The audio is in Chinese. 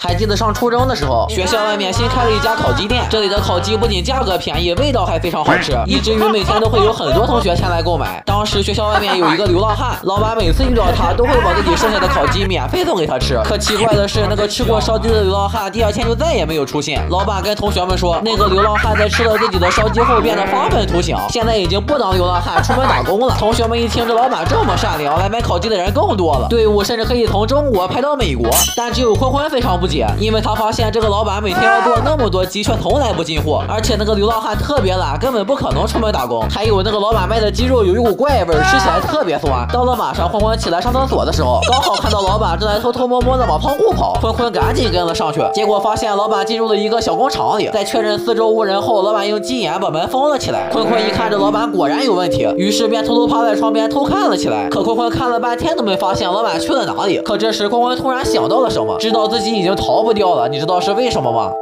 还记得上初中的时候，学校外面新开了一家烤鸡店，这里的烤鸡不仅价格便宜，味道还非常好吃，以至于每天都会有很多同学前来购买。当时学校外面有一个流浪汉，老板每次遇到他都会把自己剩下的烤鸡免费送给他吃。可奇怪的是，那个吃过烧鸡的流浪汉第二天就再也没有出现。老板跟同学们说，那个流浪汉在吃了自己的烧鸡后变得发愤图强，现在已经不当流浪汉出门打工了。同学们一听这老板这么善良，来买烤鸡的人更多了，队伍甚至可以从中国排到美国。但只有坤坤非常不解，因为他发现这个老板每天要做那么多鸡，却从来不进货，而且那个流浪汉特别懒，根本不可能出门打工。还有那个老板卖的鸡肉有一股怪味，吃起来特别酸。到了晚上，坤坤起来上厕所的时候，刚好看到老板正在偷偷摸摸的往仓库跑，坤坤赶紧跟了上去，结果发现老板进入了一个小工厂里。在确认四周无人后，老板用鸡眼把门封了起来。坤坤一看这老板果然有问题，于是便偷偷趴在窗边偷看了起来。可坤坤看了半天都没发现老板去了哪里。可这时坤坤突然想到了什么，知道自己已经逃不掉了。你知道是为什么吗？